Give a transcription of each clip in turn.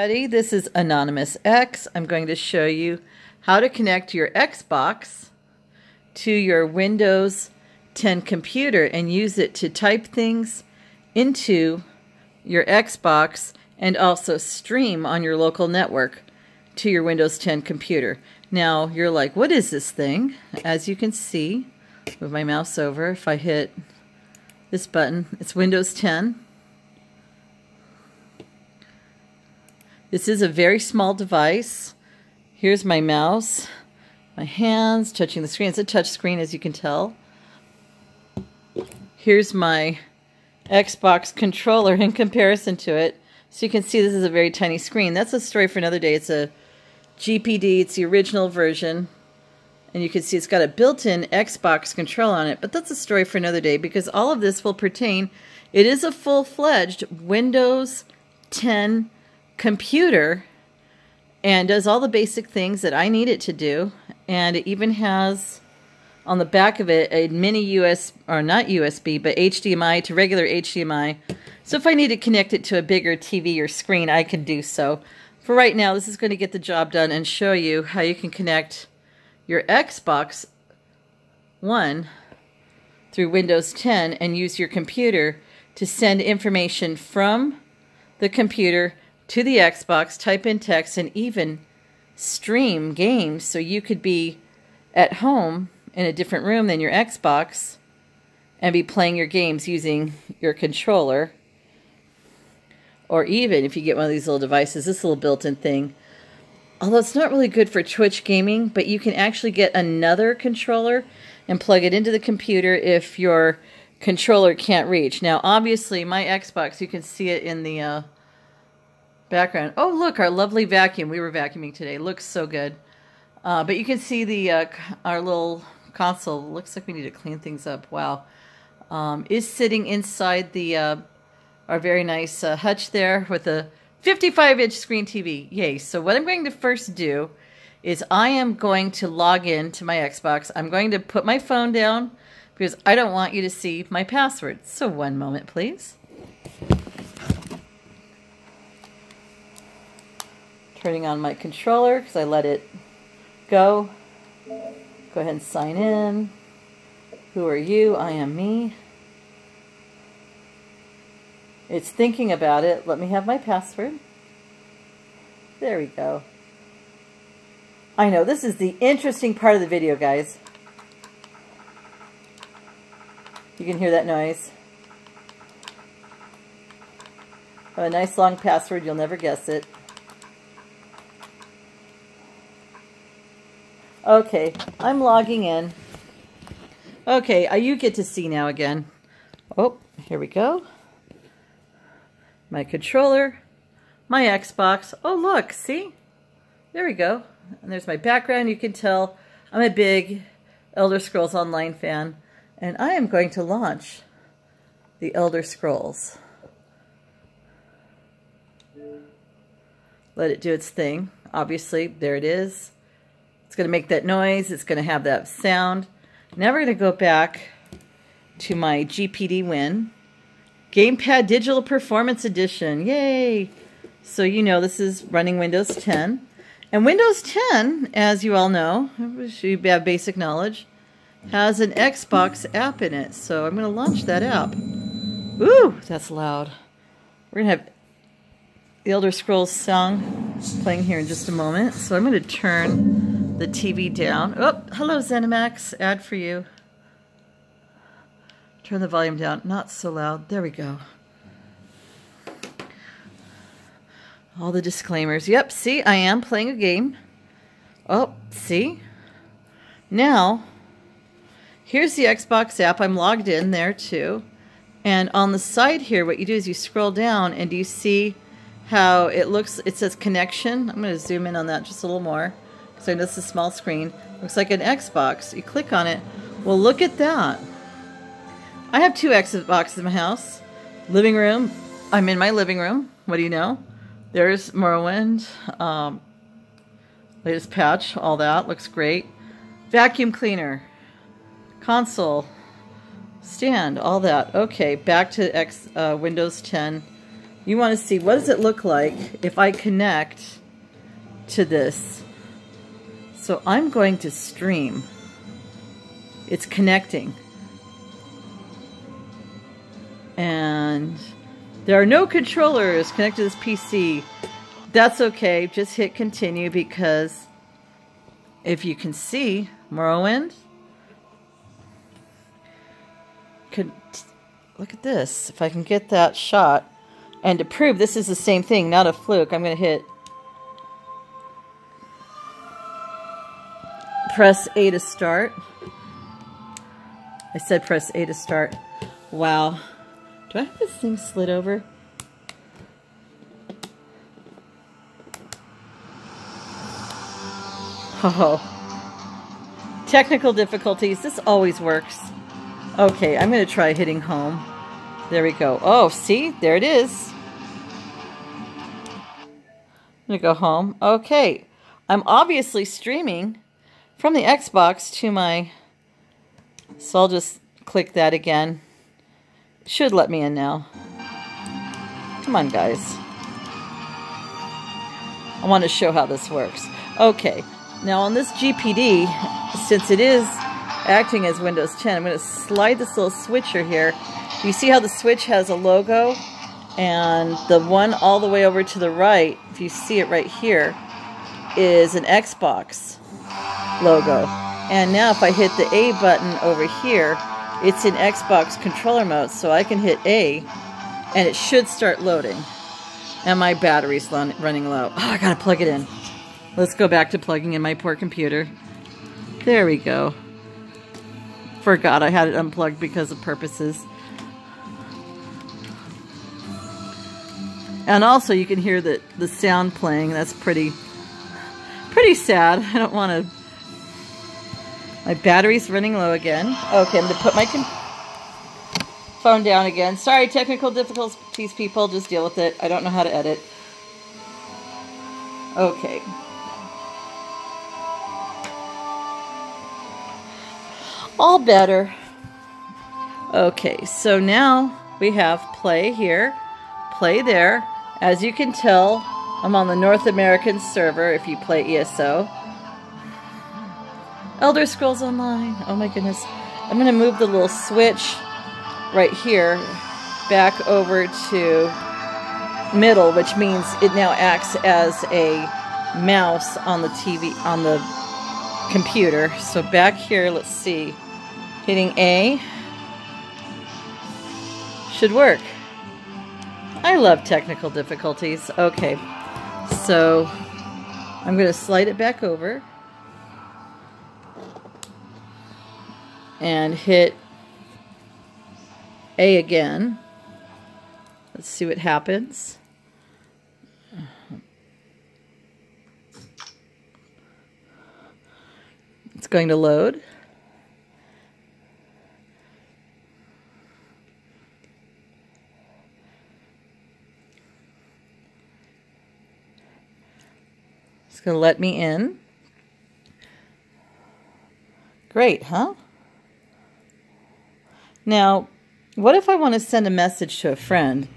This is Anonymous X. I'm going to show you how to connect your Xbox to your Windows 10 computer and use it to type things into your Xbox and also stream on your local network to your Windows 10 computer. Now you're like, what is this thing? As you can see, move my mouse over, if I hit this button, it's Windows 10. This is a very small device. Here's my mouse, my hands touching the screen. It's a touch screen, as you can tell. Here's my Xbox controller in comparison to it. So you can see this is a very tiny screen. That's a story for another day. It's a GPD. It's the original version. And you can see it's got a built-in Xbox control on it. But that's a story for another day because all of this will pertain. It is a full-fledged Windows 10 computer and does all the basic things that I need it to do. And it even has on the back of it a mini US or not USB, but HDMI to regular HDMI. So if I need to connect it to a bigger TV or screen, I can do so. For right now, this is going to get the job done and show you how you can connect your Xbox One through Windows 10 and use your computer to send information from the computer to the Xbox, type in text, and even stream games so you could be at home in a different room than your Xbox and be playing your games using your controller. Or even if you get one of these little devices, this little built-in thing. Although it's not really good for Twitch gaming, but you can actually get another controller and plug it into the computer if your controller can't reach. Now, obviously, my Xbox, you can see it in the uh, background. Oh, look, our lovely vacuum. We were vacuuming today. Looks so good. Uh, but you can see the uh, our little console. Looks like we need to clean things up. Wow. Um, is sitting inside the uh, our very nice uh, hutch there with a 55-inch screen TV. Yay. So what I'm going to first do is I am going to log in to my Xbox. I'm going to put my phone down because I don't want you to see my password. So one moment, please. Turning on my controller because I let it go. Go ahead and sign in. Who are you? I am me. It's thinking about it. Let me have my password. There we go. I know, this is the interesting part of the video, guys. You can hear that noise. A nice long password. You'll never guess it. Okay, I'm logging in. Okay, uh, you get to see now again. Oh, here we go. My controller, my Xbox. Oh, look, see? There we go. And there's my background. You can tell I'm a big Elder Scrolls Online fan. And I am going to launch the Elder Scrolls. Let it do its thing. Obviously, there it is. It's going to make that noise. It's going to have that sound. Now we're going to go back to my GPD Win. Gamepad Digital Performance Edition. Yay! So you know this is running Windows 10. And Windows 10, as you all know, you have basic knowledge, has an Xbox app in it. So I'm going to launch that app. Ooh, that's loud. We're going to have the Elder Scrolls song playing here in just a moment. So I'm going to turn the TV down. Oh, hello ZeniMax, ad for you. Turn the volume down, not so loud. There we go. All the disclaimers. Yep, see, I am playing a game. Oh, see? Now, here's the Xbox app. I'm logged in there too. And on the side here, what you do is you scroll down and you see how it looks, it says connection. I'm going to zoom in on that just a little more. So this is a small screen. Looks like an Xbox. You click on it. Well, look at that. I have two Xboxes in my house. Living room. I'm in my living room. What do you know? There's Morrowind. Um, latest patch. All that. Looks great. Vacuum cleaner. Console. Stand. All that. Okay. Back to X uh, Windows 10 you want to see what does it look like if I connect to this. So I'm going to stream. It's connecting. And there are no controllers connected to this PC. That's okay. Just hit continue because if you can see, Morrowind could look at this. If I can get that shot and to prove this is the same thing, not a fluke, I'm going to hit press A to start. I said press A to start. Wow. Do I have this thing slid over? Oh. Technical difficulties. This always works. Okay, I'm going to try hitting home. There we go. Oh, see? There it is. I'm going to go home. Okay. I'm obviously streaming from the Xbox to my... So I'll just click that again. Should let me in now. Come on, guys. I want to show how this works. Okay, now on this GPD, since it is acting as Windows 10, I'm going to slide this little switcher here. You see how the switch has a logo? And the one all the way over to the right, if you see it right here, is an Xbox logo. And now if I hit the A button over here, it's in Xbox controller mode, so I can hit A, and it should start loading. And my battery's running low. Oh, I gotta plug it in. Let's go back to plugging in my poor computer. There we go. Forgot I had it unplugged because of purposes. And also you can hear the, the sound playing. That's pretty, pretty sad. I don't want to my battery's running low again. Okay, I'm going to put my phone down again. Sorry, technical difficulties, people. Just deal with it. I don't know how to edit. Okay. All better. Okay, so now we have play here, play there. As you can tell, I'm on the North American server if you play ESO. Elder Scrolls Online. Oh my goodness. I'm going to move the little switch right here back over to middle, which means it now acts as a mouse on the TV, on the computer. So back here, let's see. Hitting A should work. I love technical difficulties. Okay, so I'm going to slide it back over. And hit A again. Let's see what happens. It's going to load. It's going to let me in. Great, huh? Now, what if I want to send a message to a friend?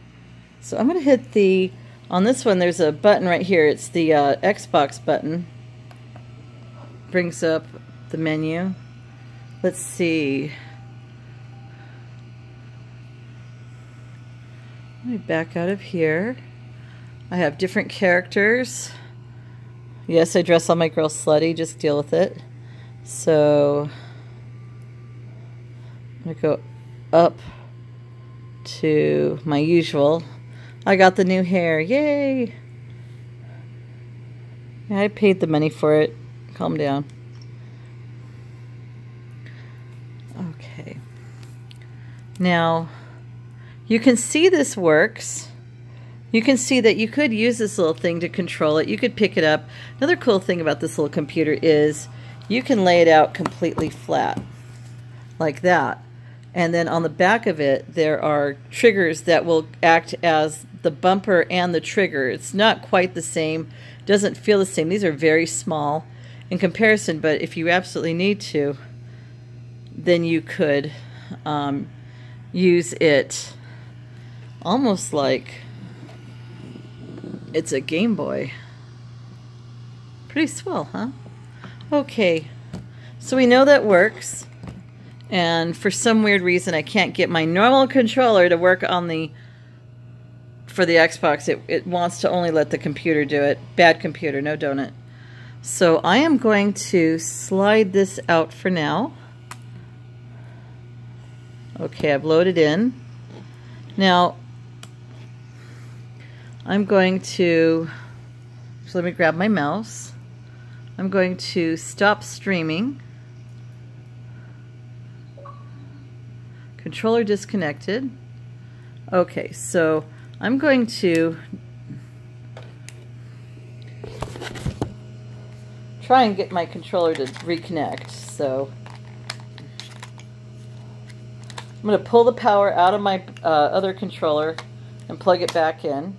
So I'm going to hit the, on this one there's a button right here. It's the uh, Xbox button. Brings up the menu. Let's see. Let me back out of here. I have different characters. Yes, I dress all my girls slutty. Just deal with it. So, I'm going to go up to my usual. I got the new hair. Yay! I paid the money for it. Calm down. Okay. Now, you can see this works. You can see that you could use this little thing to control it. You could pick it up. Another cool thing about this little computer is you can lay it out completely flat like that. And then on the back of it, there are triggers that will act as the bumper and the trigger. It's not quite the same, doesn't feel the same. These are very small in comparison, but if you absolutely need to, then you could um, use it almost like It's a Game Boy. Pretty swell, huh? Okay, so we know that works. And for some weird reason, I can't get my normal controller to work on the for the Xbox. It, it wants to only let the computer do it. Bad computer, no donut. So I am going to slide this out for now. Okay, I've loaded in. Now, I'm going to, so let me grab my mouse. I'm going to stop streaming. Controller disconnected. Okay, so I'm going to try and get my controller to reconnect. So I'm going to pull the power out of my uh, other controller and plug it back in.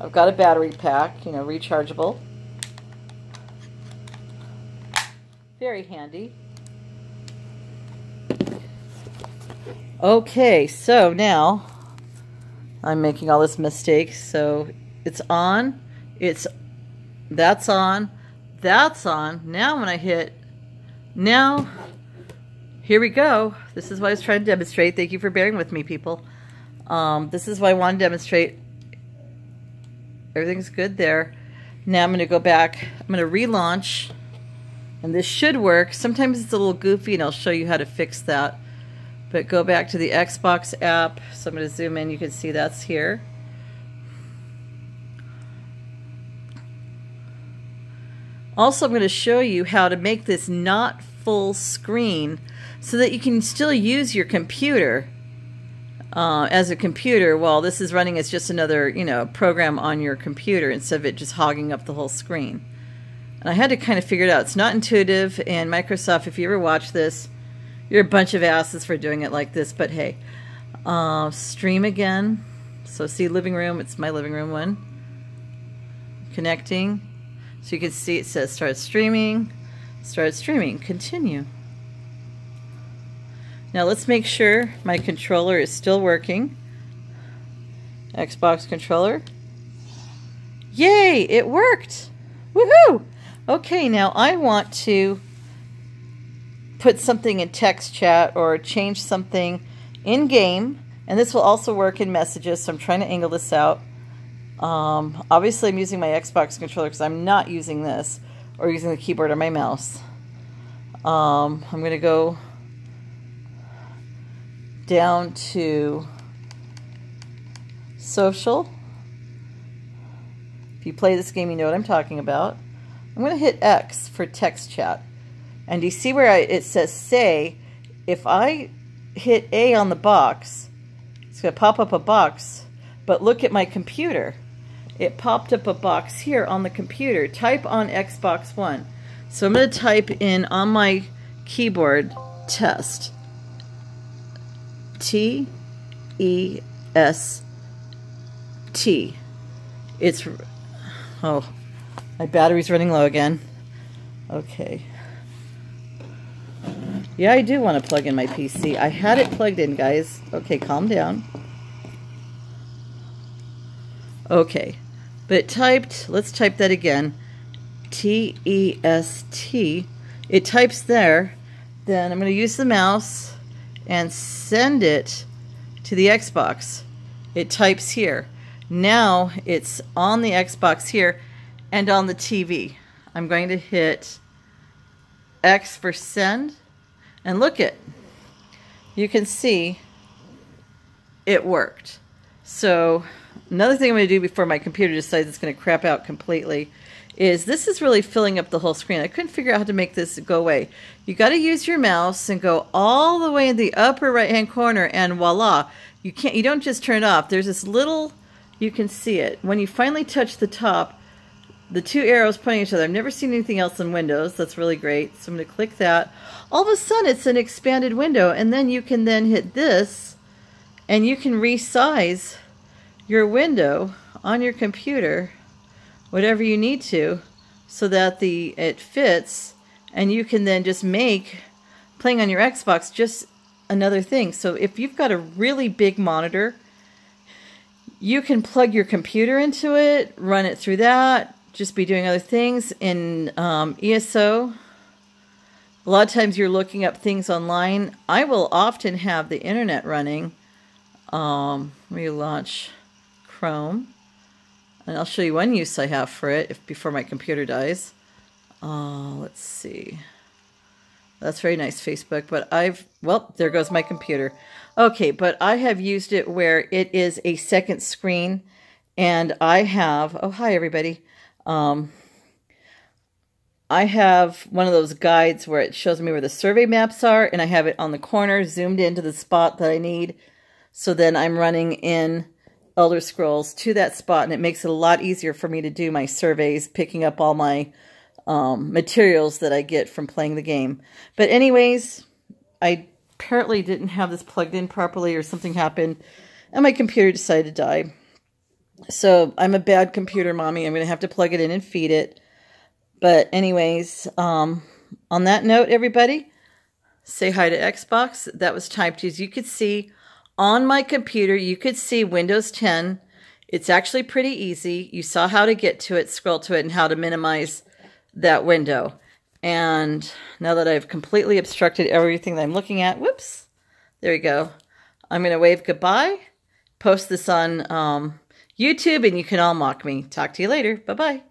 I've got a battery pack, you know, rechargeable. Very handy. Okay, so now I'm making all this mistakes. So it's on, it's, that's on, that's on. Now when I hit, now, here we go. This is what I was trying to demonstrate. Thank you for bearing with me, people. Um, this is what I want to demonstrate. Everything's good there. Now I'm going to go back. I'm going to relaunch. And this should work. Sometimes it's a little goofy, and I'll show you how to fix that. But go back to the Xbox app. So I'm going to zoom in. You can see that's here. Also, I'm going to show you how to make this not full screen so that you can still use your computer uh, as a computer while this is running as just another, you know, program on your computer instead of it just hogging up the whole screen. And I had to kind of figure it out. It's not intuitive, and Microsoft, if you ever watch this, you're a bunch of asses for doing it like this, but hey. Uh, stream again. So see living room, it's my living room one. Connecting. So you can see it says start streaming, start streaming, continue. Now let's make sure my controller is still working. Xbox controller. Yay, it worked. Woohoo! Okay, now I want to put something in text chat or change something in game. And this will also work in messages, so I'm trying to angle this out. Um, obviously, I'm using my Xbox controller because I'm not using this or using the keyboard or my mouse. Um, I'm going to go down to social. If you play this game, you know what I'm talking about. I'm going to hit X for text chat. And you see where I, it says say, if I hit A on the box, it's going to pop up a box, but look at my computer. It popped up a box here on the computer. Type on Xbox One. So I'm going to type in on my keyboard test. T E S T. It's, oh, my battery's running low again. Okay. Yeah, I do want to plug in my PC. I had it plugged in, guys. Okay, calm down. Okay, but typed, let's type that again. T-E-S-T. It types there. Then I'm going to use the mouse and send it to the Xbox. It types here. Now it's on the Xbox here and on the TV. I'm going to hit X for send and look it. You can see it worked. So another thing I'm going to do before my computer decides it's going to crap out completely is this is really filling up the whole screen. I couldn't figure out how to make this go away. You got to use your mouse and go all the way in the upper right hand corner and voila. You can't you don't just turn it off. There's this little you can see it. When you finally touch the top, the two arrows pointing at each other. I've never seen anything else in Windows. That's really great. So I'm going to click that. All of a sudden, it's an expanded window, and then you can then hit this, and you can resize your window on your computer, whatever you need to, so that the it fits, and you can then just make playing on your Xbox just another thing. So if you've got a really big monitor, You can plug your computer into it, run it through that, just be doing other things. In um, ESO, a lot of times you're looking up things online. I will often have the internet running. Um, relaunch Chrome. And I'll show you one use I have for it if before my computer dies. Uh, let's see. That's very nice, Facebook. But I've, well, there goes my computer. Okay, but I have used it where it is a second screen. And I have, oh, hi, everybody. Um, I have one of those guides where it shows me where the survey maps are. And I have it on the corner, zoomed into the spot that I need. So then I'm running in Elder Scrolls to that spot. And it makes it a lot easier for me to do my surveys, picking up all my um, materials that I get from playing the game. But anyways, I apparently didn't have this plugged in properly or something happened and my computer decided to die. So I'm a bad computer mommy. I'm going to have to plug it in and feed it. But anyways, um, on that note, everybody, say hi to Xbox. That was typed as you could see on my computer. You could see Windows 10. It's actually pretty easy. You saw how to get to it, scroll to it, and how to minimize that window. And now that I've completely obstructed everything that I'm looking at, whoops, there we go. I'm going to wave goodbye, post this on um, YouTube, and you can all mock me. Talk to you later. Bye-bye.